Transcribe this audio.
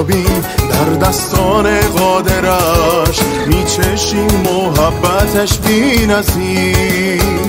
میتابیم در دستان قادرش. میچشیم محبتش بی نظیر.